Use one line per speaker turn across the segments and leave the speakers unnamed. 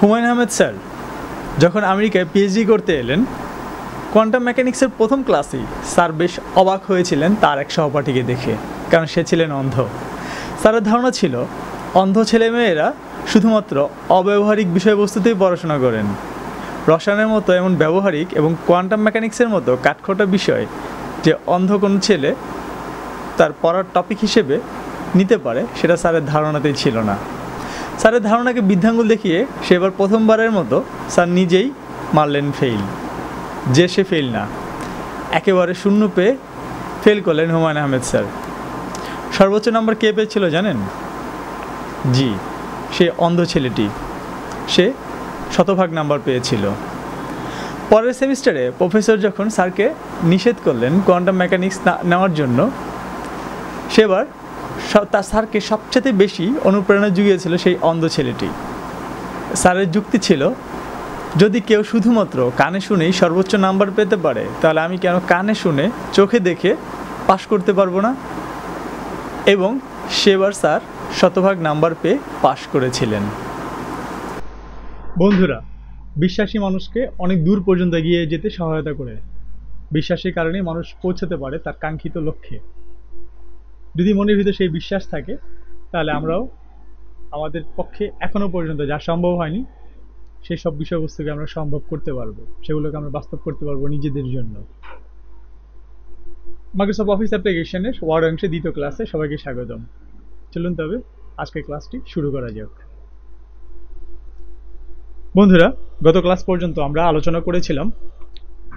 Humayun Ahmed sir, যখন আমেরিকায় PhD করতে এলেন কোয়ান্টাম মেকানিক্সের প্রথম ক্লাসেই স্যার বেশ অবাক হয়েছিলেন তার এক সহপাঠীকে দেখে, কারণ সে ছিলেন অন্ধ। স্যারের ধারণা ছিল, অন্ধ ছেলেমেয়েরা শুধুমাত্র অব্যবহারিক বিষয়বস্তুতেই পড়াশোনা করেন। রসায়নের মতো এমন ব্যবহারিক এবং কোয়ান্টাম মেকানিক্সের মতো কাঠখোটা বিষয় যে অন্ধ কোনো ছেলে তার পড়ার টপিক হিসেবে নিতে পারে, সেটা স্যারের ধারণাতেই ছিল না। স্যারের ধারণাকে বৃদ্ধাঙ্গুল দেখিয়ে সে এবার প্রথমবারের মতো স্যার নিজেই মারলেন ফেইল যে সে ফেল না, একেবারে শূন্য পেয়ে ফেল করলেন হুমায়ুন আহমেদ স্যার। সর্বোচ্চ নম্বর কে পেয়েছিল জানেন? জি, সে অন্ধ ছেলেটি। সে শতভাগ নাম্বার পেয়েছিল। পরের সেমিস্টারে প্রফেসর যখন স্যারকে নিষেধ করলেন কোয়ান্টাম মেকানিক্স নেওয়ার জন্য সেবার তার স্যারকে সবচেয়ে বেশি অনুপ্রেরণা জুগিয়েছিল সেই অন্ধ ছেলেটি। স্যারের যুক্তি ছিল, যদি কেউ শুধুমাত্র কানে শুনেই সর্বোচ্চ নাম্বার পেতে পারে, তাহলে আমি কেন কানে শুনে চোখে দেখে পাশ করতে পারব না? এবং সেবার স্যার শতভাগ নাম্বার পেয়ে পাশ করেছিলেন। বন্ধুরা, বিশ্বাসী মানুষকে অনেক দূর পর্যন্ত এগিয়ে যেতে সহায়তা করে। বিশ্বাসের কারণে মানুষ পৌঁছাতে পারে তার কাঙ্ক্ষিত লক্ষ্যে। যদি মনের ভিতরে সেই বিশ্বাস থাকে, তাহলে আমরাও আমাদের পক্ষে এখনও পর্যন্ত যা সম্ভব হয়নি, সেই সব বিষয়বস্তুকে আমরা সম্ভব করতে পারব, সেগুলোকে আমরা বাস্তব করতে পারব নিজেদের জন্য। মাইক্রোসফট অফিস অ্যাপ্লিকেশনের ওয়ার্ড অংশে দ্বিতীয় ক্লাসে সবাইকে স্বাগতম। চলুন তবে আজকের ক্লাসটি শুরু করা যাক। বন্ধুরা, গত ক্লাস পর্যন্ত আমরা আলোচনা করেছিলাম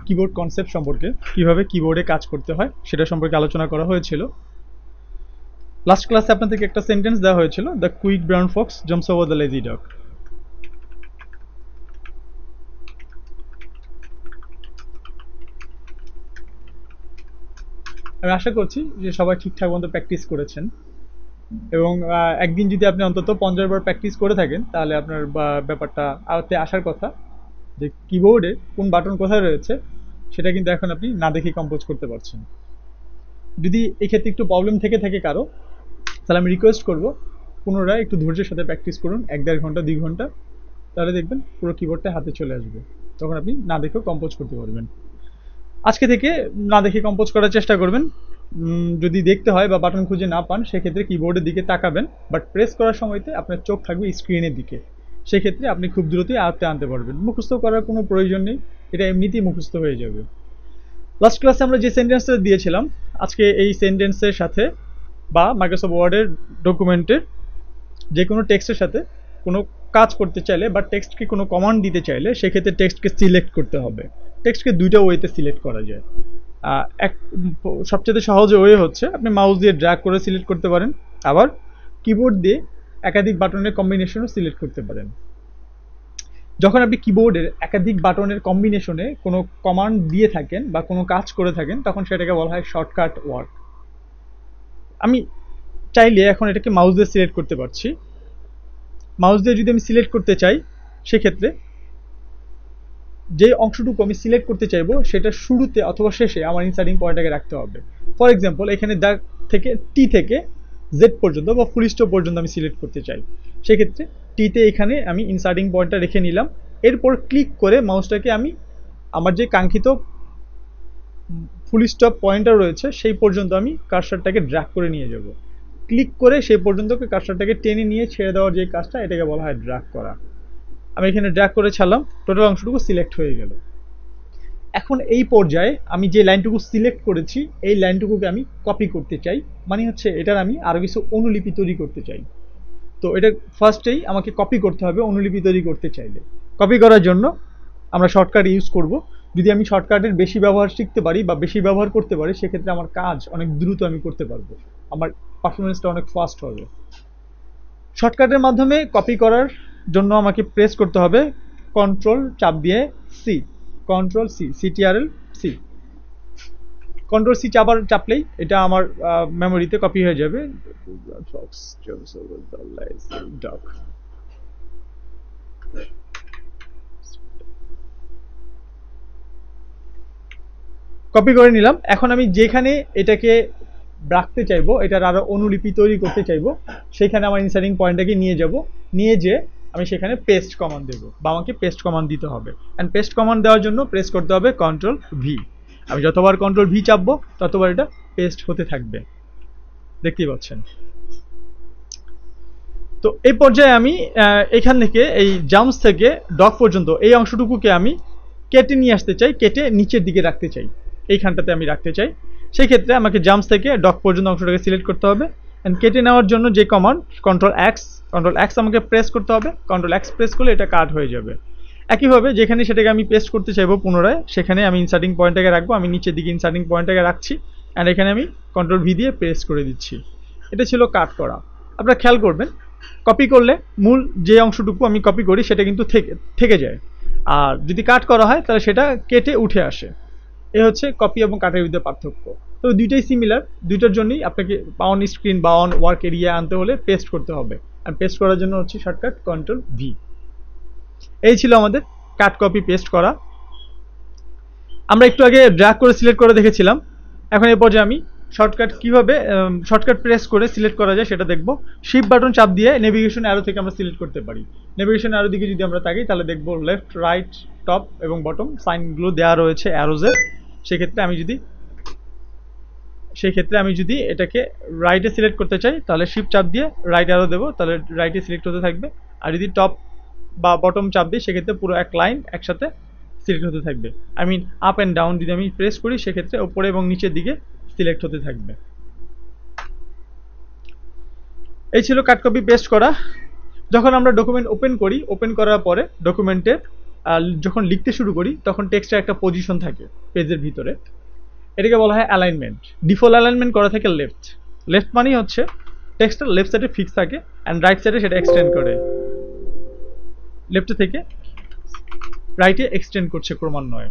কিবোর্ড কনসেপ্ট সম্পর্কে, কীভাবে কিবোর্ডে কাজ করতে হয়, সেটা সম্পর্কে আলোচনা করা হয়েছিল। লাস্ট ক্লাসে আপনাদেরকে একটা সেন্টেন্স দেওয়া হয়েছিল the quick brown fox jumps over the lazy dog আমি আশা করছি যে সবাই ঠিকঠাক মতো প্র্যাকটিস করেছেন। এবং একদিন যদি আপনি অন্তত পঞ্চাশ বার প্র্যাকটিস করে থাকেন, তাহলে আপনার ব্যাপারটা আয়ত্তে আসার কথা। যে কিবোর্ডে কোন বাটন কোথায় রয়েছে, সেটা কিন্তু এখন আপনি না দেখে কম্পোজ করতে পারছেন। যদি এক্ষেত্রে একটু প্রবলেম থেকে থাকে কারও তাহলে আমি রিকোয়েস্ট করব, পুনরায় একটু ধৈর্যের সাথে প্র্যাকটিস করুন, এক দেড় ঘণ্টা, দুই ঘণ্টা, তাহলে দেখবেন পুরো কিবোর্ডটা হাতে চলে আসবে। তখন আপনি না দেখেও কম্পোজ করতে পারবেন। আজকে থেকে না দেখে কম্পোজ করার চেষ্টা করবেন। যদি দেখতে হয় বা বাটন খুঁজে না পান, সেক্ষেত্রে কিবোর্ডের দিকে তাকাবেন বাট প্রেস করার সময়তে আপনার চোখ থাকবে স্ক্রিনের দিকে। সেক্ষেত্রে আপনি খুব দ্রুতই আয়ত্তে আনতে পারবেন। মুখস্থ করার কোনো প্রয়োজন নেই, এটা এমনিতেই মুখস্থ হয়ে যাবে। লাস্ট ক্লাসে আমরা যে সেন্টেন্সটা দিয়েছিলাম, আজকে এই সেন্টেন্সের সাথে বা মাইক্রোসফট ওয়ার্ডের ডকুমেন্টের যে কোনো টেক্সটের সাথে কোনো কাজ করতে চাইলে বা টেক্সটকে কোনো কমান্ড দিতে চাইলে সেক্ষেত্রে টেক্সটকে সিলেক্ট করতে হবে। টেক্সটকে দুইটা ওয়েতে সিলেক্ট করা যায়। এক, সবচেয়ে সহজ ওয়ে হচ্ছে আপনি মাউস দিয়ে ড্র্যাগ করে সিলেক্ট করতে পারেন। আবার কিবোর্ড দিয়ে একাধিক বাটনের কম্বিনেশনও সিলেক্ট করতে পারেন। যখন আপনি কিবোর্ডের একাধিক বাটনের কম্বিনেশনে কোনো কমান্ড দিয়ে থাকেন বা কোনো কাজ করে থাকেন, তখন সেটাকে বলা হয় শর্টকাট ওয়ার্ক আমি চাইলে এখন এটাকে মাউস দিয়ে সিলেক্ট করতে পারছি। মাউস দিয়ে যদি আমি সিলেক্ট করতে চাই, সেক্ষেত্রে যে অংশটুকু আমি সিলেক্ট করতে চাইব, সেটা শুরুতে অথবা শেষে আমার ইনসার্টিং পয়েন্টটাকে রাখতে হবে। ফর এক্সাম্পল এখানে দাগ থেকে টি থেকে জেড পর্যন্ত বা ফুল স্টপ পর্যন্ত আমি সিলেক্ট করতে চাই। সেক্ষেত্রে টিতে এখানে আমি ইনসার্টিং পয়েন্টটা রেখে নিলাম। এরপর ক্লিক করে মাউসটাকে আমি আমার যে কাঙ্ক্ষিত ফুল স্টপ পয়েন্টটা রয়েছে, সেই পর্যন্ত আমি কার্সারটাকে ড্র্যাগ করে নিয়ে যাব। ক্লিক করে সেই পর্যন্ত কার্সারটাকে টেনে নিয়ে ছেড়ে দেওয়ার যে কাজটা, এটাকে বলা হয় ড্র্যাগ করা। আমি এখানে ড্র্যাগ করে ছাড়লাম টোটাল অংশটুকু সিলেক্ট হয়ে গেল। এখন এই পর্যায়ে আমি যে লাইনটুকু সিলেক্ট করেছি, এই লাইনটুকুকে আমি কপি করতে চাই। মানে হচ্ছে এটার আমি আরও কিছু অনুলিপি তৈরি করতে চাই। তো এটা ফার্স্টেই আমাকে কপি করতে হবে অনুলিপি তৈরি করতে চাইলে। কপি করার জন্য আমরা শর্টকাট ইউজ করব। যদি আমি শর্টকাটের বেশি ব্যবহার শিখতে পারি বা বেশি ব্যবহার করতে পারি, সেক্ষেত্রে আমার কাজ অনেক দ্রুত আমি করতে পারব। আমার পারফরমেন্সটা অনেক ফাস্ট হবে। শর্টকাটের মাধ্যমে কপি করার জন্য আমাকে প্রেস করতে হবে কন্ট্রোল চাপ দিয়ে C control C CTRL C control C চাপার চাপলেই এটা আমার মেমোরিতে কপি হয়ে যাবে। কপি করে নিলাম। এখন আমি যেখানে এটাকে রাখতে চাইব, এটার আরও অনুলিপি তৈরি করতে চাইব, সেখানে আমার ইনসার্টিং পয়েন্টটাকে নিয়ে যাব। নিয়ে যে আমি সেখানে পেস্ট কমান্ড দেবো। বা আমাকে পেস্ট কমান্ড দিতে হবে। অ্যান্ড পেস্ট কমান্ড দেওয়ার জন্য প্রেস করতে হবে কন্ট্রোল ভি আমি যতবার কন্ট্রোল ভি চাপবো, ততবার এটা পেস্ট হতে থাকবে। দেখতেই পাচ্ছেন? তো এই পর্যায়ে আমি এখান থেকে এই জাম্পস থেকে ডক পর্যন্ত এই অংশটুকুকে আমি কেটে নিয়ে আসতে চাই, কেটে নিচের দিকে রাখতে চাই। এইখানটাতে আমি রাখতে চাই। সেই ক্ষেত্রে আমাকে জাম্পস থেকে ডক পর্যন্ত অংশটাকে সিলেক্ট করতে হবে। অ্যান্ড কেটে নেওয়ার জন্য যে command control X control X আমাকে প্রেস করতে হবে। কন্ট্রোল অ্যাক্স প্রেস করলে এটা কাট হয়ে যাবে। একইভাবে যেখানে সেটাকে আমি পেস্ট করতে চাইব পুনরায়, সেখানে আমি ইনসার্টিং পয়েন্টটাকে রাখব। আমি নিচের দিকে ইনসার্টিং পয়েন্টটাকে রাখছি। অ্যান্ড এখানে আমি কন্ট্রোল ভি দিয়ে প্রেস করে দিচ্ছি। এটা ছিল কাট করা। আপনারা খেয়াল করবেন কপি করলে মূল যে অংশটুকু আমি কপি করি, সেটা কিন্তু থেকে থেকে যায়। আর যদি কাট করা হয়, তাহলে সেটা কেটে উঠে আসে। এ হচ্ছে কপি এবং কাটের ভিতরে পার্থক্য। তো দুইটাই সিমিলার দুইটার জন্যই আপনাকে অন স্ক্রিন বা অন ওয়ার্ক এরিয়া আনতে হলে পেস্ট করতে হবে। আর পেস্ট করার জন্য হচ্ছে শর্টকাট কন্ট্রোল ভি এই ছিল আমাদের কাট কপি পেস্ট করা। আমরা একটু আগে ড্র্যাগ করে সিলেক্ট করে দেখেছিলাম। এখন এই পর্যায়ে আমি শর্টকাট কীভাবে শর্টকাট প্রেস করে সিলেক্ট করা যায় সেটা দেখব। শিপ বাটন চাপ দিয়ে নেভিগেশন অ্যারো থেকে আমরা সিলেক্ট করতে পারি। নেভিগেশন অ্যারো দিকে যদি আমরা তাকাই, তাহলে দেখব লেফট রাইট টপ এবং বটম সাইনগুলো দেওয়া রয়েছে অ্যারোজের সেক্ষেত্রে আমি যদি সেই ক্ষেত্রে আমি যদি এটাকে রাইটে সিলেক্ট করতে চাই, তাহলে শিপ চাপ দিয়ে রাইট অ্যারো দেবো, তাহলে রাইটে সিলেক্ট হতে থাকবে। আর যদি টপ বা বটম চাপ দিই, সেক্ষেত্রে পুরো এক লাইন একসাথে সিলেক্ট হতে থাকবে। I mean up and down যদি আমি প্রেস করি, সেক্ষেত্রে ওপরে এবং নিচের দিকে সিলেক্ট হতে থাকবে। এই ছিল কাট কপি পেস্ট করা। যখন আমরা ডকুমেন্ট ওপেন করি ওপেন করার পরে ডকুমেন্টের যখন লিখতে শুরু করি, তখন টেক্সটের একটা পজিশন থাকে পেজের ভিতরে। এটাকে বলা হয় অ্যালাইনমেন্ট ডিফল্ট অ্যালাইনমেন্ট করা থাকে লেফট লেফট মানেই হচ্ছে টেক্সটটা লেফট সাইডে ফিক্স থাকে অ্যান্ড রাইট সাইডে সেটা এক্সটেন্ড করে। লেফটে থেকে রাইটে এক্সটেন্ড করছে ক্রমান্বয়ে।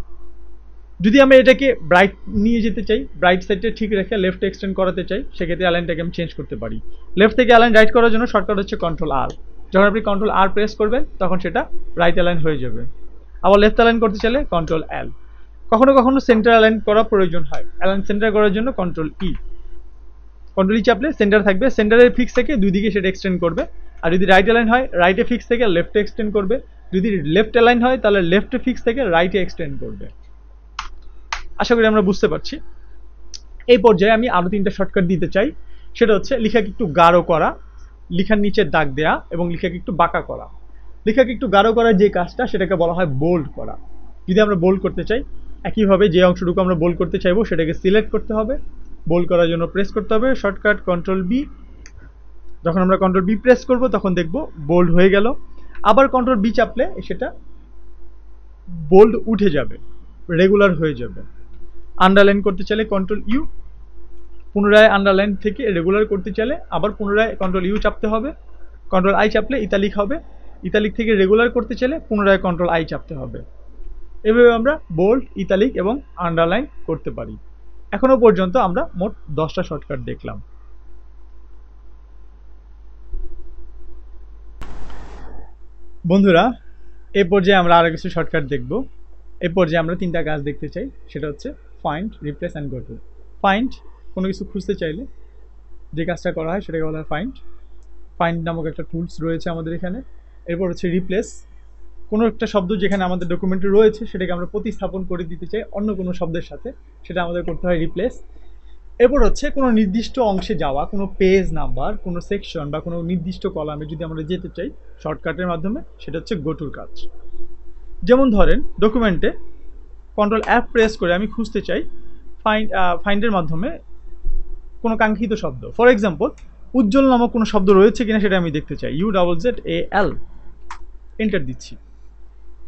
যদি আমি এটাকে ব্রাইট নিয়ে যেতে চাই ব্রাইট সাইডটা ঠিক রেখে লেফট এক্সটেন্ড করাতে চাই, সেক্ষেত্রে অ্যালাইনটাকে আমি চেঞ্জ করতে পারি। লেফট থেকে অ্যালাইন রাইট করার জন্য শর্টকাট হচ্ছে কন্ট্রোল আর যখন আপনি কন্ট্রোল আর প্রেস করবেন তখন সেটা রাইট অ্যালাইন হয়ে যাবে। আবার লেফট অ্যালাইন করতে চাইলে কন্ট্রোল এল কখনো কখনো সেন্টার অ্যালাইন করা প্রয়োজন হয়। অ্যালাইন সেন্টার করার জন্য কন্ট্রোল ই কন্ট্রোল ই চাপলে সেন্টার থাকবে। সেন্টারের ফিক্স থেকে দুই দিকে সেটা এক্সটেন্ড করবে। আর যদি রাইট অ্যালাইন হয় রাইটে ফিক্স থেকে লেফটে এক্সটেন্ড করবে। যদি লেফট অ্যালাইন হয়, তাহলে লেফটে ফিক্স থেকে রাইটে এক্সটেন্ড করবে। আশা করি আমরা বুঝতে পারছি। এই পর্যায়ে আমি আরও তিনটা শর্টকাট দিতে চাই। সেটা হচ্ছে লেখাকে একটু গাঢ় করা। লেখার নিচে দাগ দেয়া এবং লেখাকে একটু বাঁকা করা। লেখাকে একটু গাঢ় করার যে কাজটা, সেটাকে বলা হয় বোল্ড করা। যদি আমরা বোল্ড করতে চাই, একইভাবে যে অংশটুকু আমরা বোল্ড করতে চাইব, সেটাকে সিলেক্ট করতে হবে। বোল্ড করার জন্য প্রেস করতে হবে শর্টকাট কন্ট্রোল বি যখন আমরা কন্ট্রোল বি প্রেস করব, তখন দেখব বোল্ড হয়ে গেল। আবার কন্ট্রোল বি চাপলে সেটা বোল্ড উঠে যাবে রেগুলার হয়ে যাবে। আন্ডারলাইন করতে চাইলে কন্ট্রোল ইউ পুনরায় আন্ডারলাইন থেকে রেগুলার করতে চাইলে আবার পুনরায় কন্ট্রোল ইউ চাপতে হবে। কন্ট্রোল আই চাপলে ইতালিক হবে। ইতালিক থেকে রেগুলার করতে চাইলে পুনরায় কন্ট্রোল আই চাপতে হবে। এভাবে আমরা বোল্ড ইতালিক এবং আন্ডারলাইন করতে পারি। এখনও পর্যন্ত আমরা মোট দশটা শর্টকাট দেখলাম। বন্ধুরা, এ পর্যায়ে আমরা আরও কিছু শর্টকাট দেখব। এ পর্যায়ে আমরা তিনটা কাজ দেখতে চাই। সেটা হচ্ছে find replace and go to find কোনো কিছু খুঁজতে চাইলে যে কাজটা করা হয় সেটাকে বলা হয় ফাইন্ড ফাইন্ড নামক একটা টুলস রয়েছে আমাদের এখানে। এরপর হচ্ছে রিপ্লেস কোনো একটা শব্দ যেখানে আমাদের ডকুমেন্টে রয়েছে সেটাকে আমরা প্রতিস্থাপন করে দিতে চাই অন্য কোনো শব্দের সাথে, সেটা আমাদের করতে হয় রিপ্লেস এরপর হচ্ছে কোনো নির্দিষ্ট অংশে যাওয়া, কোনো পেজ নাম্বার কোনো সেকশন বা কোনো নির্দিষ্ট কলামে যদি আমরা যেতে চাই শর্টকাটের মাধ্যমে, সেটা হচ্ছে গোটুর কাজ। যেমন ধরেন ডকুমেন্টে কন্ট্রোল অ্যাপ প্রেস করে আমি খুঁজতে চাই ফাইন্ড ফাইন্ডের মাধ্যমে কোনো কাঙ্ক্ষিত শব্দ। ফর এক্সাম্পল উজ্জ্বল নামক কোনো শব্দ রয়েছে কিনা সেটা আমি দেখতে চাই। U double Z A L enter দিচ্ছি।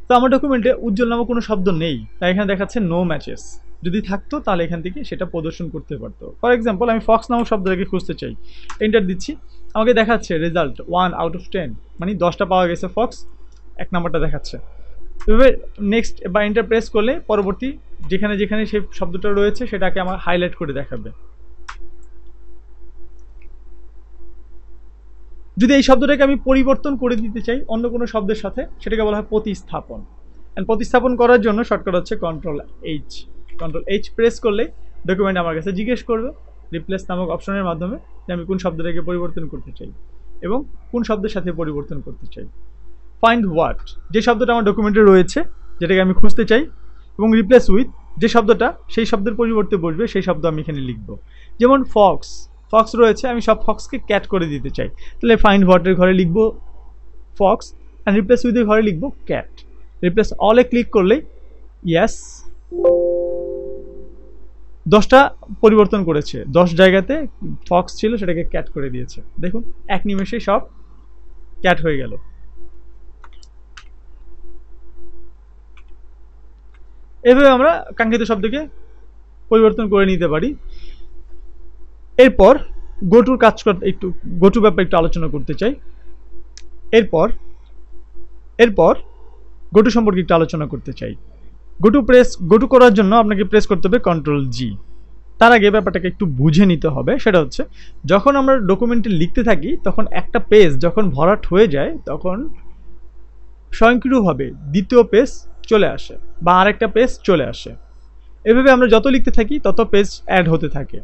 তো আমার ডকুমেন্টে উজ্জ্বল নামক কোনো শব্দ নেই, তাই এখানে দেখাচ্ছে নো ম্যাচেস যদি থাকতো, তাহলে এখান থেকে সেটা প্রদর্শন করতে পারতো। ফর এক্সাম্পল আমি ফক্স নামক শব্দটাকে খুঁজতে চাই। এন্টার দিচ্ছি। আমাকে দেখাচ্ছে result one out of ten মানে দশটা পাওয়া গেছে ফক্স এক নাম্বারটা দেখাচ্ছে। এভাবে নেক্সট বা এন্টার প্রেস করলে পরবর্তী যেখানে যেখানে সেই শব্দটা রয়েছে, সেটাকে আমার হাইলাইট করে দেখাবে। যদি এই শব্দটাকে আমি পরিবর্তন করে দিতে চাই অন্য কোনো শব্দের সাথে, সেটাকে বলা হয় প্রতিস্থাপন। অ্যান্ড প্রতিস্থাপন করার জন্য শর্টকাট হচ্ছে control H control H press করলে ডকুমেন্ট আমার কাছে জিজ্ঞেস করবে রিপ্লেস নামক অপশনের মাধ্যমে যে আমি কোন শব্দটাকে পরিবর্তন করতে চাই এবং কোন শব্দের সাথে পরিবর্তন করতে চাই। ফাইন্ড হোয়াট যে শব্দটা আমার ডকুমেন্টে রয়েছে, যেটাকে আমি খুঁজতে চাই এবং রিপ্লেস উইথ যে শব্দটা সেই শব্দের পরিবর্তে বসবে, সেই শব্দ আমি এখানে লিখব। যেমন ফক্স ফক্স রয়েছে, আমি সব ফক্সকে ক্যাট করে দিতে চাই। তাহলে ফাইন্ড হোয়াটের ঘরে লিখব ফক্স অ্যান্ড রিপ্লেস উইথের ঘরে লিখব ক্যাট রিপ্লেস অলে ক্লিক করলেই ইয়াস দশটা পরিবর্তন করেছে। দশ জায়গাতে ফক্স ছিল, সেটাকে ক্যাট করে দিয়েছে। দেখুন, এক নিমেষে সব ক্যাট হয়ে গেল। এভাবে আমরা কাঙ্ক্ষিত শব্দকে পরিবর্তন করে নিতে পারি। এরপর গোটুর কাজ একটু গোটু ব্যাপারে একটু আলোচনা করতে চাই। এরপর এরপর গোটু সম্পর্কে একটু আলোচনা করতে চাই। গোটু প্রেস গোটু করার জন্য আপনাকে প্রেস করতে হবে কন্ট্রোল জি তার আগে ব্যাপারটাকে একটু বুঝে নিতে হবে। সেটা হচ্ছে, যখন আমরা ডকুমেন্টে লিখতে থাকি, তখন একটা পেজ যখন ভরাট হয়ে যায়, তখন স্বয়ংক্রিয়ভাবে দ্বিতীয় পেজ চলে আসে বা আরেকটা পেজ চলে আসে। এভাবে আমরা যত লিখতে থাকি, তত পেজ অ্যাড হতে থাকে।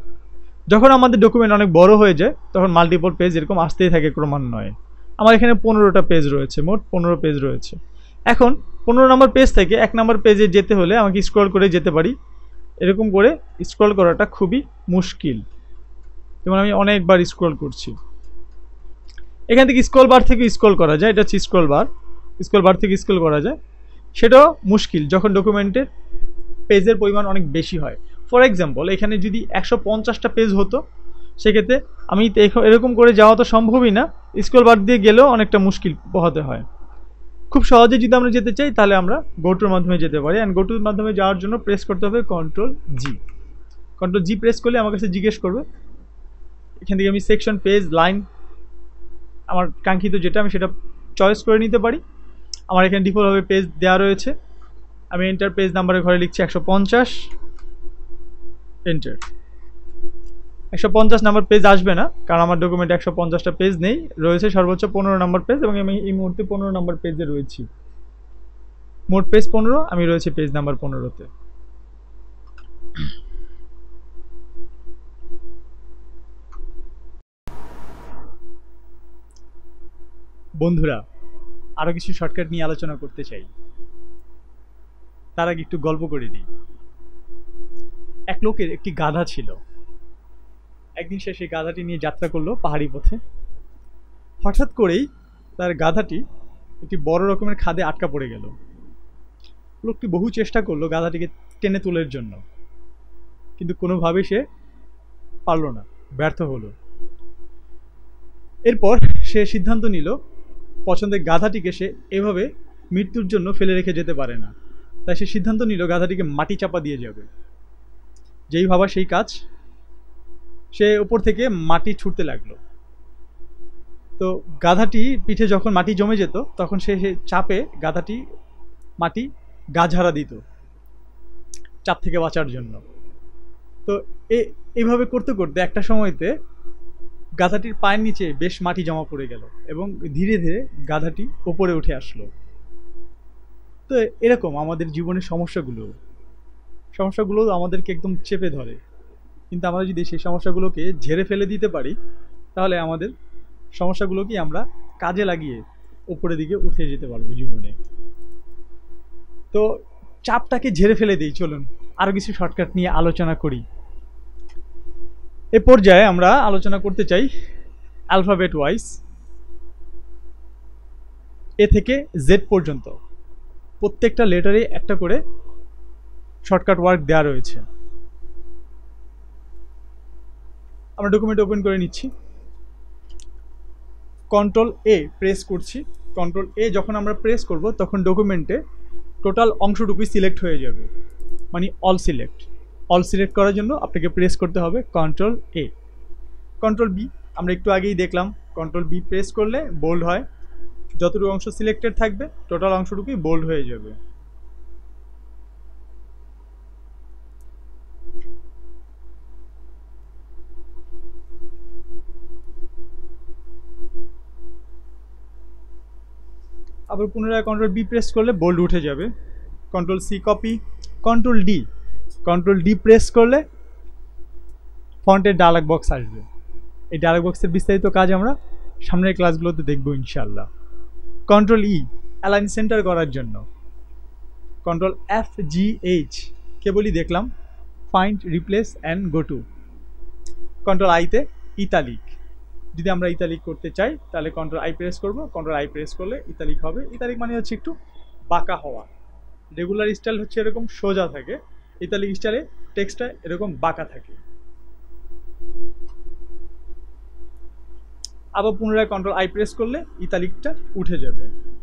যখন আমাদের ডকুমেন্ট অনেক বড় হয়ে যায়, তখন মাল্টিপল পেজ এরকম আসতেই থাকে ক্রমান্বয়ে। আমার এখানে পনেরোটা পেজ রয়েছে, মোট পনেরো পেজ রয়েছে। এখন পনেরো নম্বর পেজ থেকে এক নম্বর পেজে যেতে হলে আমাকে স্ক্রল করে যেতে পারি। এরকম করে স্ক্রল করাটা খুবই মুশকিল। যেমন আমি অনেকবার স্ক্রল করছি। এখান থেকে স্ক্রল বার থেকে স্ক্রল করা যায়, এটা হচ্ছে স্ক্রল বার স্ক্রল বার থেকে স্ক্রল করা যায়। সেটাও মুশকিল, যখন ডকুমেন্টের পেজের পরিমাণ অনেক বেশি হয়। ফর এক্সাম্পল এখানে যদি একশো পঞ্চাশটা পেজ হতো, সেক্ষেত্রে আমি এরকম করে যাওয়া তো সম্ভবই না। স্ক্রল বার দিয়ে গেলেও অনেকটা মুশকিল পোহাতে হয়। খুব সহজে যদি আমরা যেতে চাই, তাহলে আমরা গোটুর মাধ্যমে যেতে পারি। অ্যান্ড গোটুর মাধ্যমে যাওয়ার জন্য প্রেস করতে হবে control G control G press করলে আমার কাছে জিজ্ঞেস করবে, এখান থেকে আমি সেকশন পেজ লাইন আমার কাঙ্ক্ষিত যেটা, আমি সেটা চয়েস করে নিতে পারি। আমার এখানে ডিফল্টভাবে পেজ দেওয়া রয়েছে। আমি এন্টার পেজ নাম্বারের ঘরে লিখছি একশো পঞ্চাশ। এন্টার একশো পঞ্চাশ নাম্বার পেজ আসবে না, কারণ আমার ডকুমেন্টে একশো পঞ্চাশটা পেজ নেই, রয়েছে সর্বোচ্চ পনেরো নাম্বার পেজ এবং আমি এই মুহূর্তে পনেরো নাম্বার পেজে রয়েছি। মোট পেজ পনেরো, আমি রয়েছি পেজ নাম্বার পনেরোতে। বন্ধুরা আরও কিছু শর্টকাট নিয়ে আলোচনা করতে চাই। তার আগে একটু গল্প করে দিই। এক লোকের একটি গাধা ছিল। একদিন সে সেই গাধাটি নিয়ে যাত্রা করল পাহাড়ি পথে। হঠাৎ করেই তার গাধাটি একটি বড় রকমের খাদে আটকা পড়ে গেল। লোকটি বহু চেষ্টা করল গাধাটিকে টেনে তোলার জন্য। কিন্তু কোনোভাবেই সে পারল না, ব্যর্থ হলো। এরপর সে সিদ্ধান্ত নিল, পছন্দের গাধাটিকে সে এভাবে মৃত্যুর জন্য ফেলে রেখে যেতে পারে না। তাই সে সিদ্ধান্ত নিল গাধাটিকে মাটি চাপা দিয়ে যাবে। যেই ভাবা সেই কাজ, সে উপর থেকে মাটি ছুটতে লাগল। তো গাধাটি পিঠে যখন মাটি জমে যেত, তখন সে চাপে গাধাটি মাটি গা ঝাড়া দিত, চাপ থেকে বাঁচার জন্য। তো এইভাবে করতে করতে একটা সময়তে গাধাটির পায়ের নিচে বেশ মাটি জমা পড়ে গেল এবং ধীরে ধীরে গাধাটি ওপরে উঠে আসলো। তো এরকম আমাদের জীবনের সমস্যাগুলো। সমস্যাগুলো আমাদেরকে একদম চেপে ধরে। কিন্তু আমরা যদি সেই সমস্যাগুলোকে ঝেড়ে ফেলে দিতে পারি, তাহলে আমাদের সমস্যাগুলোকে আমরা কাজে লাগিয়ে উপরের দিকে উঠে যেতে পারব জীবনে। তো চাপটাকে ঝেড়ে ফেলে দিই, চলুন আরও কিছু শর্টকাট নিয়ে আলোচনা করি। এ পর্যায়ে আমরা আলোচনা করতে চাই অ্যালফাবেট ওয়াইজ এ থেকে জেড পর্যন্ত। প্রত্যেকটা লেটারে একটা করে শর্টকাট ওয়ার্ক দেওয়া রয়েছে। আমরা ডকুমেন্ট ওপেন করে নিচ্ছি। কন্ট্রোল এ প্রেস করছি। কন্ট্রোল এ যখন আমরা প্রেস করব, তখন ডকুমেন্টে টোটাল অংশটুকুই সিলেক্ট হয়ে যাবে। মানে অল সিলেক্ট অল সিলেক্ট করার জন্য আপনাকে প্রেস করতে হবে কন্ট্রোল এ কন্ট্রোল বি আমরা একটু আগেই দেখলাম। কন্ট্রোল বি প্রেস করলে বোল্ড হয়। যতটুকু অংশ সিলেক্টেড থাকবে টোটাল অংশটুকুই বোল্ড হয়ে যাবে। আবার পুনরায় কন্ট্রোল বি প্রেস করলে বোল্ড উঠে যাবে। Control C copy control D control D press করলে ফন্টের ডায়ালগ বক্স আসবে। এই ডায়ালগ বক্সের বিস্তারিত কাজ আমরা সামনের ক্লাসগুলোতে দেখব ইনশাল্লাহ কন্ট্রোল ই অ্যালাইন সেন্টার করার জন্য। কন্ট্রোল এফ জি এইচ কেবলই দেখলাম find replace and go to control আইতে ইতালিক যদি আমরা ইতালিক করতে চাই, তাহলে কন্ট্রোল আই প্রেস করব। কন্ট্রোল আই প্রেস করলে ইতালিক হবে। ইতালিক মানে হচ্ছে একটু বাঁকা হওয়া। রেগুলার স্টাইল হচ্ছে এরকম সোজা থাকে। ইতালিক স্টাইলে টেক্সটটা এরকম বাঁকা থাকে। আবার পুনরায় কন্ট্রোল আই প্রেস করলে ইতালিকটা উঠে যাবে।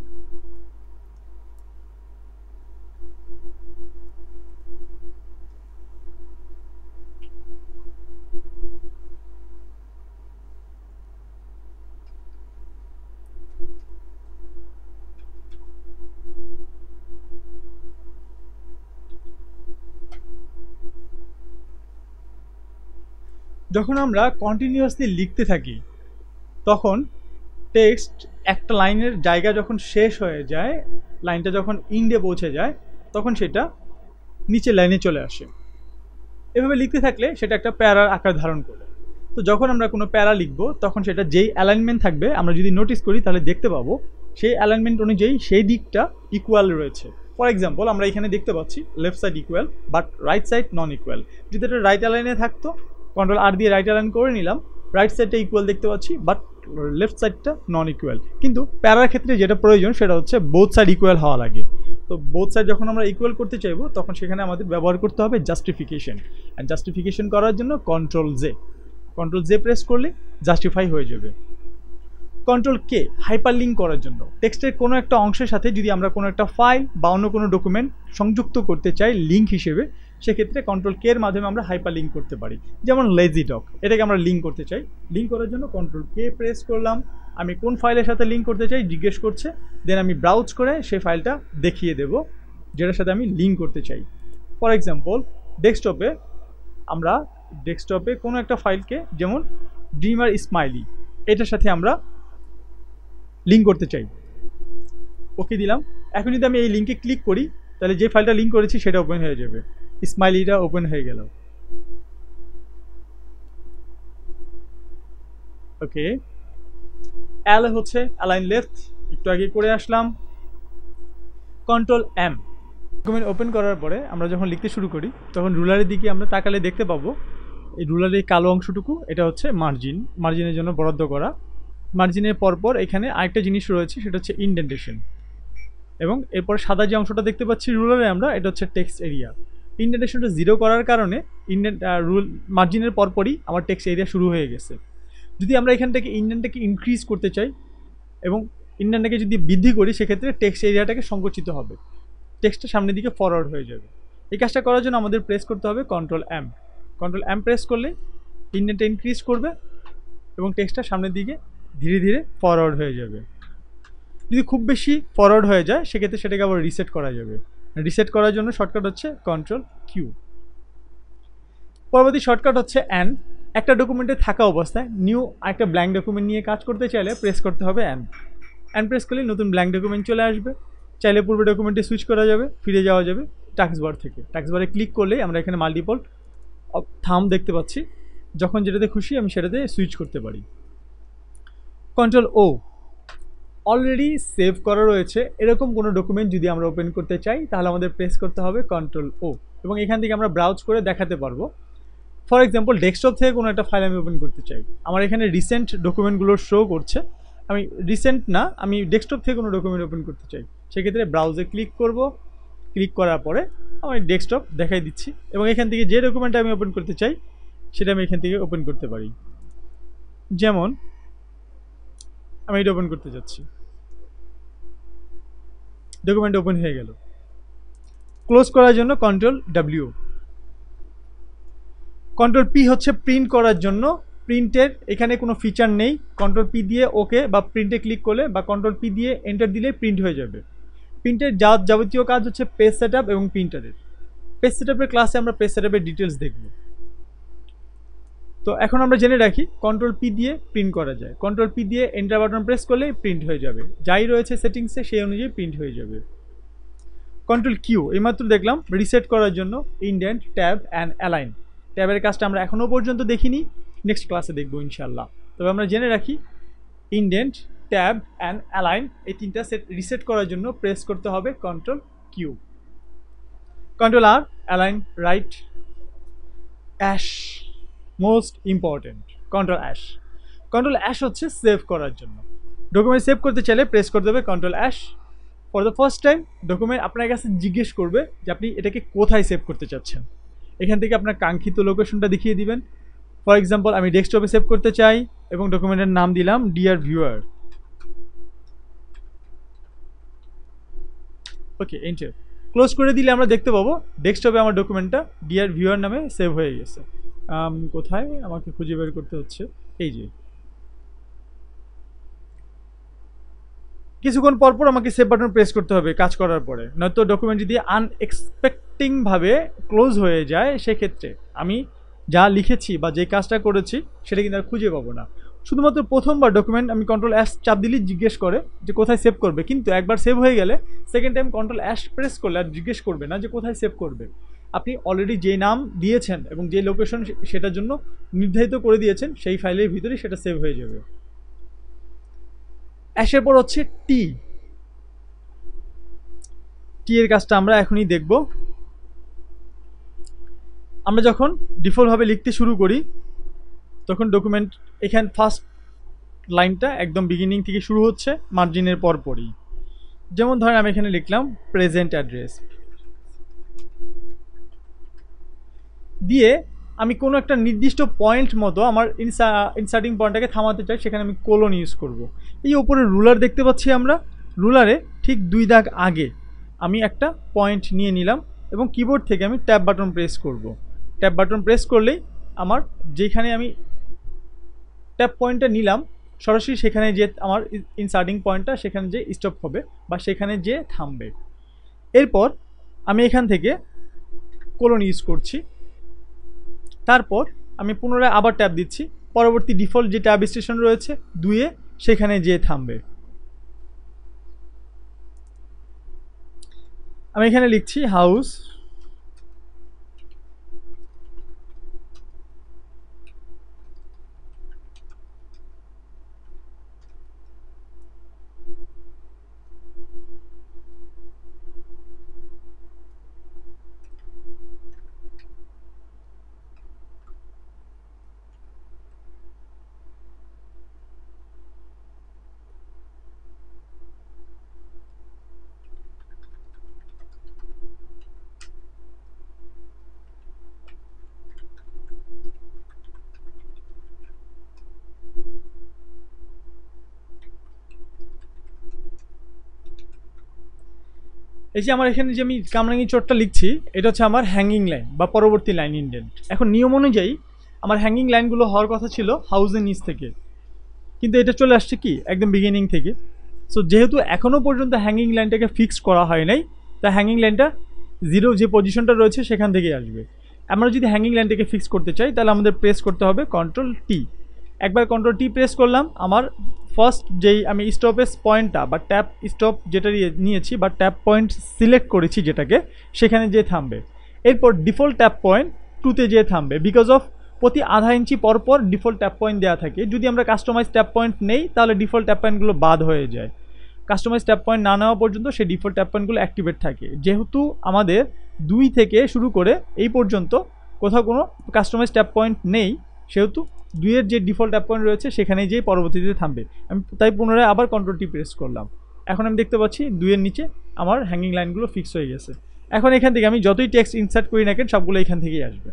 যখন আমরা কন্টিনিউয়াসলি লিখতে থাকি, তখন টেক্সট একটা লাইনের জায়গা যখন শেষ হয়ে যায়, লাইনটা যখন ইন্ডে পৌঁছে যায়, তখন সেটা নিচে লাইনে চলে আসে। এভাবে লিখতে থাকলে সেটা একটা প্যারার আকার ধারণ করে তো যখন আমরা কোনো প্যারা লিখব, তখন সেটা যেই অ্যালাইনমেন্ট থাকবে, আমরা যদি নোটিস করি, তাহলে দেখতে পাবো সেই অ্যালাইনমেন্ট অনুযায়ী সেই দিকটা ইকুয়াল রয়েছে। ফর এক্সাম্পল আমরা এখানে দেখতে পাচ্ছি left side equal but right side non equal যদি এটা রাইট অ্যালাইনে থাকতো কন্ট্রোল আর দিয়ে রাইট অ্যালাইন করে নিলাম। রাইট সাইডটা ইকুয়াল দেখতে পাচ্ছি বাট লেফট সাইডটা নন ইকুয়াল কিন্তু প্যারার ক্ষেত্রে যেটা প্রয়োজন, সেটা হচ্ছে বোথ সাইড ইকুয়াল হওয়া লাগে। তো বোথ সাইড যখন আমরা ইকুয়াল করতে চাইব, তখন সেখানে আমাদের ব্যবহার করতে হবে জাস্টিফিকেশন অ্যান্ড জাস্টিফিকেশন করার জন্য control J control J press করলে জাস্টিফাই হয়ে যাবে। কন্ট্রোল কে হাইপার লিঙ্ক করার জন্য। টেক্সটের কোনো একটা অংশের সাথে যদি আমরা কোনো একটা ফাইল বা অন্য কোনো ডকুমেন্ট সংযুক্ত করতে চাই লিঙ্ক হিসেবে সেক্ষেত্রে কন্ট্রোল কে এর মাধ্যমে আমরা হাইপার লিঙ্ক করতে পারি। যেমন লেজি ডক এটাকে আমরা লিঙ্ক করতে চাই। লিঙ্ক করার জন্য কন্ট্রোল কে প্রেস করলাম। আমি কোন ফাইলের সাথে লিঙ্ক করতে চাই জিজ্ঞেস করছে। দেন আমি ব্রাউজ করে সেই ফাইলটা দেখিয়ে দেব, যেটার সাথে আমি লিঙ্ক করতে চাই। ফর এক্সাম্পল ডেস্কটপে আমরা ডেস্কটপে কোনো একটা ফাইলকে যেমন ড্রিমার স্মাইলি এটার সাথে আমরা লিঙ্ক করতে চাই। ওকে দিলাম। এখন যদি আমি এই লিঙ্কে ক্লিক করি, তাহলে যে ফাইলটা লিঙ্ক করেছি সেটা ওপেন হয়ে যাবে। স্মাইলিটা ওপেন হয়ে গেল। ওকে। অ্যাল হচ্ছে অ্যালাইন লেফট একটু আগে করে আসলাম। কন্ট্রোল এম ডকুমেন্ট ওপেন করার পরে আমরা যখন লিখতে শুরু করি, তখন রুলারের দিকে আমরা তাকালে দেখতে পাবো, এই রুলারের এই কালো অংশটুকু, এটা হচ্ছে মার্জিন মার্জিনের জন্য বরাদ্দ করা। মার্জিনের পরপর এখানে আরেকটা জিনিস রয়েছে, সেটা হচ্ছে ইন্ডেন্টেশন এবং এরপর সাদা যে অংশটা দেখতে পাচ্ছি রুলারে আমরা, এটা হচ্ছে টেক্সট এরিয়া ইন্ডেন্টেশনটা জিরো করার কারণে ইন্ডেন্ট রুল মার্জিনের পরপরই আমার টেক্সট এরিয়া শুরু হয়ে গেছে। যদি আমরা এখান থেকে ইন্ডেন্টটাকে ইনক্রিজ করতে চাই এবং ইন্ডেন্টটাকে যদি বৃদ্ধি করি, সেক্ষেত্রে টেক্সট এরিয়াটাকে সংকুচিত হবে। টেক্সটটা সামনের দিকে ফরওয়ার্ড হয়ে যাবে। এই কাজটা করার জন্য আমাদের প্রেস করতে হবে control M control M press করলে ইন্ডেন্টটা ইনক্রিজ করবে এবং টেক্সটটা সামনের দিকে ধীরে ধীরে ফরওয়ার্ড হয়ে যাবে। যদি খুব বেশি ফরওয়ার্ড হয়ে যায়, সেক্ষেত্রে সেটাকে আবার রিসেট করা যাবে। রিসেট করার জন্য শর্টকাট হচ্ছে কন্ট্রোল কিউ পরবর্তী শর্টকাট হচ্ছে অ্যান একটা ডকুমেন্টে থাকা অবস্থায় নিউ একটা ব্ল্যাঙ্ক ডকুমেন্ট নিয়ে কাজ করতে চাইলে প্রেস করতে হবে অ্যান অ্যান প্রেস করলে নতুন ব্ল্যাঙ্ক ডকুমেন্ট চলে আসবে। চাইলে পূর্বে ডকুমেন্টে সুইচ করা যাবে, ফিরে যাওয়া যাবে বার থেকে। বারে ক্লিক করলেই আমরা এখানে মাল্টিপল থাম দেখতে পাচ্ছি। যখন যেটাতে খুশি আমি সেটাতে সুইচ করতে পারি। কন্ট্রোল ও অলরেডি সেভ করা রয়েছে। এরকম কোনো ডকুমেন্ট যদি আমরা ওপেন করতে চাই, তাহলে আমাদের প্রেস করতে হবে কন্ট্রোল ও এবং এখান থেকে আমরা ব্রাউজ করে দেখাতে পারব। ফর এক্সাম্পল ডেস্কটপ থেকে কোনো একটা ফাইল আমি ওপেন করতে চাই। আমার এখানে রিসেন্ট ডকুমেন্টগুলো শো করছে। আমি রিসেন্ট না, আমি ডেস্কটপ থেকে কোনো ডকুমেন্ট ওপেন করতে চাই। সেক্ষেত্রে ব্রাউজে ক্লিক করব। ক্লিক করার পরে আমি ডেস্কটপ দেখাই দিচ্ছি এবং এখান থেকে যে ডকুমেন্টটা আমি ওপেন করতে চাই, সেটা আমি এখান থেকে ওপেন করতে পারি। যেমন আমি এটা ওপেন করতে যাচ্ছি। ডকুমেন্ট ওপেন হয়ে গেল। ক্লোজ করার জন্য কন্ট্রোল ডাব্লিউ কন্ট্রোল পি হচ্ছে প্রিন্ট করার জন্য। প্রিন্টের এখানে কোনো ফিচার নেই। কন্ট্রোল পি দিয়ে ওকে বা প্রিন্টে ক্লিক করলে বা কন্ট্রোল পি দিয়ে এন্টার দিলে প্রিন্ট হয়ে যাবে। প্রিন্টের যা যাবতীয় কাজ হচ্ছে পেজ সেট এবং প্রিন্টারের পেজ সেট ক্লাসে আমরা পেজ সেট ডিটেলস দেখব। তো এখন আমরা জেনে রাখি কন্ট্রোল পি দিয়ে প্রিন্ট করা যায়। কন্ট্রোল পি দিয়ে এন্টার বাটন প্রেস করলেই প্রিন্ট হয়ে যাবে। যাই রয়েছে সেটিংসে সেই অনুযায়ী প্রিন্ট হয়ে যাবে। কন্ট্রোল কিউ এইমাত্র দেখলাম রিসেট করার জন্য ইন্ডেন্ট ট্যাব অ্যান্ড অ্যালাইন ট্যাবের কাজটা আমরা এখনও পর্যন্ত দেখিনি নেক্সট ক্লাসে দেখব ইনশাল্লাহ তবে আমরা জেনে রাখি ইন্ডেন্ট ট্যাব অ্যান্ড অ্যালাইন এই তিনটা সেট রিসেট করার জন্য প্রেস করতে হবে control Q control R align right S most important control S control S হচ্ছে সেভ করার জন্য। ডকুমেন্ট সেভ করতে চাইলে প্রেস করতে হবে control S for the first time document আপনার কাছে জিজ্ঞেস করবে যে আপনি এটাকে কোথায় সেভ করতে চাচ্ছেন। এখান থেকে আপনার কাঙ্ক্ষিত লোকেশনটা দেখিয়ে দিবেন। ফর এক্সাম্পল আমি ডেস্কটপে সেভ করতে চাই এবং ডকুমেন্টের নাম দিলাম dear viewer okay enter close করে দিলে আমরা দেখতে পাবো ডেস্কটপে আমার ডকুমেন্টটা ডিয়ার ভিউয়ার নামে সেভ হয়ে গেছে। কোথায় আমাকে খুঁজে বের করতে হচ্ছে? এই যে। কিছুক্ষণ পর পর আমাকে সেভ বাটন প্রেস করতে হবে কাজ করার পরে। নয়তো ডকুমেন্ট যদি আনএক্সপেক্টিংভাবে ক্লোজ হয়ে যায়, সেক্ষেত্রে আমি যা লিখেছি বা যে কাজটা করেছি, সেটা কিন্তু আর খুঁজে পাবো না। শুধুমাত্র প্রথমবার ডকুমেন্ট আমি কন্ট্রোল অ্যাশ চাপ দিলেই জিজ্ঞেস করে যে কোথায় সেভ করবে। কিন্তু একবার সেভ হয়ে গেলে second time control S press করলে আর জিজ্ঞেস করবে না যে কোথায় সেভ করবে। আপনি অলরেডি যে নাম দিয়েছেন এবং যে লোকেশন সেটার জন্য নির্ধারিত করে দিয়েছেন, সেই ফাইলের ভিতরেই সেটা সেভ হয়ে যাবে। অ্যাশের পর হচ্ছে টি টি এর কাজটা আমরা এখনই দেখব। আমরা যখন ডিফল্টভাবে লিখতে শুরু করি, তখন ডকুমেন্ট এখান ফার্স্ট লাইনটা একদম বিগিনিং থেকে শুরু হচ্ছে মার্জিনের পর পরই যেমন ধরেন আমি এখানে লিখলাম প্রেজেন্ট অ্যাড্রেস দিয়ে আমি কোনো একটা নির্দিষ্ট পয়েন্ট মতো আমার ইনসা ইনসার্টিং পয়েন্টটাকে থামাতে চাই, সেখানে আমি কোলন ইউজ করব। এই ওপরে রুলার দেখতে পাচ্ছি আমরা রুলারে ঠিক দুই দাগ আগে আমি একটা পয়েন্ট নিয়ে নিলাম এবং কিবোর্ড থেকে আমি ট্যাব বাটন প্রেস করব। ট্যাব বাটন প্রেস করলেই আমার যেখানে আমি ট্যাব পয়েন্টটা নিলাম, সরাসরি সেখানে যে আমার ইনসার্টিং পয়েন্টটা সেখানে যে স্টপ হবে বা সেখানে যে থামবে এরপর আমি এখান থেকে কোলন ইউজ করছি তারপর আমি পুনরায় আবার ট্যাব দিচ্ছি। পরবর্তী ডিফল্ট যে ট্যাব স্টেশন রয়েছে দুয়ে সেখানে যেয়ে থামবে। আমি এখানে লিখছি, হাউস এই যে আমার এখানে যে আমি কামরাঙ্গি চোটটা লিখছি, এটা হচ্ছে আমার হ্যাঙ্গিং লাইন বা পরবর্তী লাইন ইন্ডেন্ট এখন নিয়ম অনুযায়ী আমার হ্যাঙ্গিং লাইনগুলো হওয়ার কথা ছিল হাউসের নিচ থেকে। কিন্তু এটা চলে আসছে কি? একদম বিগিনিং থেকে। সো যেহেতু এখনও পর্যন্ত হ্যাঙ্গিং লাইনটাকে ফিক্স করা হয় নাই, তা হ্যাঙ্গিং লাইনটা জিরো যে পজিশনটা রয়েছে সেখান থেকেই আসবে। আমরা যদি হ্যাঙ্গিং লাইনটাকে ফিক্স করতে চাই, তাহলে আমাদের প্রেস করতে হবে কন্ট্রোল টি একবার কন্ট্রোল টি প্রেস করলাম, আমার ফার্স্ট যেই আমি স্টপেজ পয়েন্টটা বা ট্যাপ স্টপ যেটা নিয়েছি বা ট্যাপ পয়েন্ট সিলেক্ট করেছি যেটাকে, সেখানে যেয়ে থামবে। এরপর ডিফল্ট ট্যাপ পয়েন্ট টুতে যেয়ে থামবে। বিকজ অফ প্রতি আধা ইঞ্চি পর পর ডিফল্ট ট্যাপ পয়েন্ট দেওয়া থাকে। যদি আমরা কাস্টমাইজ ট্যাপ পয়েন্ট নেই, তাহলে ডিফল্ট ট্যাপ পয়েন্টগুলো বাদ হয়ে যায়। কাস্টমাইজ ট্যাপ পয়েন্ট না নেওয়া পর্যন্ত সেই ডিফল্ট ট্যাপ পয়েন্টগুলো অ্যাক্টিভেট থাকে। যেহেতু আমাদের দুই থেকে শুরু করে এই পর্যন্ত কোথাও কোনো কাস্টমাইজ ট্যাপ পয়েন্ট নেই, সেহেতু দুইয়ের যে ডিফল্ট অ্যাপ পয়েন্ট রয়েছে, সেখানেই যেই পরবর্তীতে থামবে। আমি তাই পুনরায় আবার কন্ট্রোলটি প্রেস করলাম। এখন আমি দেখতে পাচ্ছি দুইয়ের নিচে আমার হ্যাঙ্গিং লাইনগুলো ফিক্স হয়ে গেছে। এখন এখান থেকে আমি যতই টেক্সট ইনসার্ট করি না কেন, সবগুলো এখান থেকেই আসবে।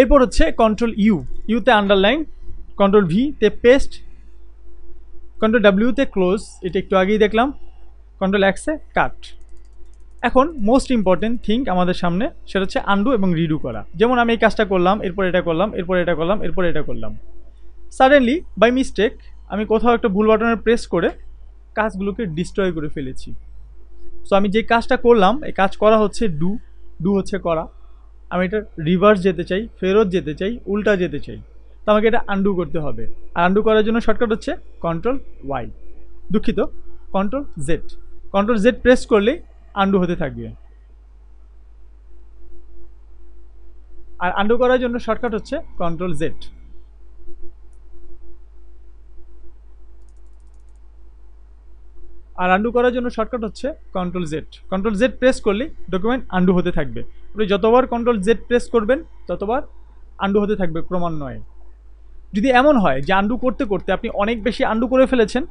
এরপর হচ্ছে কন্ট্রোল ইউ ইউতে আন্ডারলাইন কন্ট্রোল ভিতে পেস্ট কন্ট্রোল ডাব্লিউতে ক্লোজ এটা একটু আগেই দেখলাম। কন্ট্রোল এক্সে কাট এখন মোস্ট ইম্পর্টেন্ট থিং আমাদের সামনে, সেটা হচ্ছে আন্ডু এবং রিডু করা। যেমন আমি এই কাজটা করলাম, এরপর এটা করলাম, এরপর এটা করলাম, এরপর এটা করলাম। সাডেনলি বাই মিস্টেক আমি কোথাও একটা ভুল বাটনের প্রেস করে কাজগুলোকে ডিস্ট্রয় করে ফেলেছি। সো আমি যে কাজটা করলাম, এই কাজ করা হচ্ছে ডু ডু হচ্ছে করা। আমি এটা রিভার্স যেতে চাই, ফেরত যেতে চাই, উল্টা যেতে চাই। তো আমাকে এটা আন্ডু করতে হবে। আর আন্ডু করার জন্য শর্টকাট হচ্ছে কন্ট্রোল ওয়াই দুঃখিত control Z control Z press করলেই আন্ডু হতে থাকবে। আর আন্ডু করার জন্য শর্টকাট হচ্ছে কন্ট্রোল জেড আর আন্ডু করার জন্য শর্টকাট হচ্ছে control Z control Z press করলে ডকুমেন্ট আন্ডু হতে থাকবে। আপনি যতবার কন্ট্রোল জেড প্রেস করবেন, ততবার আন্ডু হতে থাকবে ক্রমান্বয়ে। যদি এমন হয় যে আন্ডু করতে করতে আপনি অনেক বেশি আন্ডু করে ফেলেছেন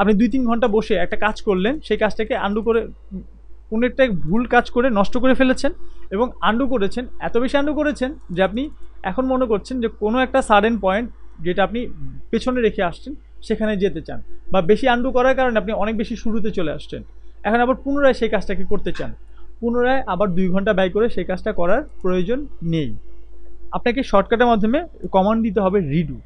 আপনি দুই তিন ঘণ্টা বসে একটা কাজ করলেন, সেই কাজটাকে আন্ডু করে কোনো একটা ভুল কাজ করে নষ্ট করে ফেলেছেন এবং আন্ডু করেছেন, এত বেশি আন্ডু করেছেন যে আপনি এখন মনে করছেন যে কোনো একটা সাডেন পয়েন্ট যেটা আপনি পেছনে রেখে আসছেন, সেখানে যেতে চান বা বেশি আন্ডু করার কারণে আপনি অনেক বেশি শুরুতে চলে আসছেন। এখন আবার পুনরায় সেই কাজটাকে করতে চান। পুনরায় আবার দুই ঘণ্টা ব্যয় করে সেই কাজটা করার প্রয়োজন নেই। আপনাকে শর্টকাটের মাধ্যমে কমান্ড দিতে হবে রিডু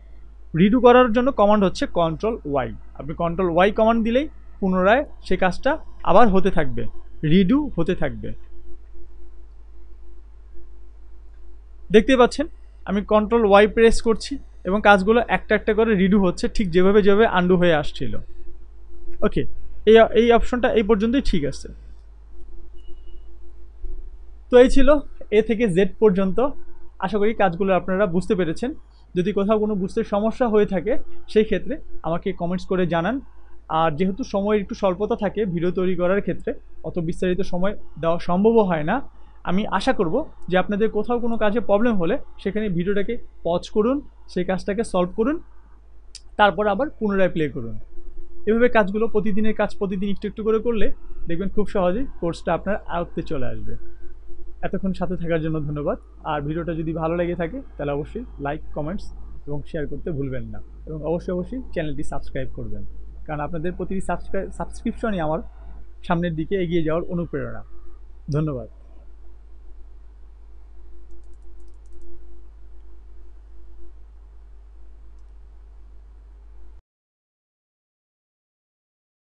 রিডু করার জন্য কমান্ড হচ্ছে কন্ট্রোল ওয়াই আপনি কন্ট্রোল ওয়াই কমান্ড দিলেই পুনরায় সে কাজটা আবার হতে থাকবে রিডু হতে থাকবে। দেখতে পাচ্ছেন, আমি কন্ট্রোল ওয়াই প্রেস করছি এবং কাজগুলো একটা একটা করে রিডু হচ্ছে ঠিক যেভাবে যেভাবে আন্ডু হয়ে আসছিল। ওকে এই এই অপশনটা এই পর্যন্তই ঠিক আছে। তো এই ছিল এ থেকে জেড পর্যন্ত। আশা করি কাজগুলো আপনারা বুঝতে পেরেছেন। যদি কোথাও কোনো বুঝতে সমস্যা হয়ে থাকে, সেই ক্ষেত্রে আমাকে কমেন্টস করে জানান। আর যেহেতু সময় একটু স্বল্পতা থাকে ভিডিও তৈরি করার ক্ষেত্রে, অত বিস্তারিত সময় দেওয়া সম্ভবও হয় না। আমি আশা করব যে আপনাদের কোথাও কোনো কাজে প্রবলেম হলে সেখানে ভিডিওটাকে পজ করুন, সেই কাজটাকে সলভ করুন, তারপর আবার পুনরায় প্লে করুন। এভাবে কাজগুলো প্রতিদিনের কাজ প্রতিদিন একটু একটু করে করলে দেখবেন খুব সহজেই কোর্সটা আপনার আয়ত্তে চলে আসবে। এতক্ষণ সাথে থাকার জন্য ধন্যবাদ। আর ভিডিওটা যদি ভালো লেগে থাকে, তাহলে অবশ্যই লাইক কমেন্টস এবং শেয়ার করতে ভুলবেন না। এবং অবশ্যই অবশ্যই চ্যানেলটি সাবস্ক্রাইব করবেন। কারণ আপনাদের প্রতিটি সাবস্ক্রাইব সাবস্ক্রিপশনই আমার সামনের দিকে এগিয়ে যাওয়ার অনুপ্রেরণা। ধন্যবাদ।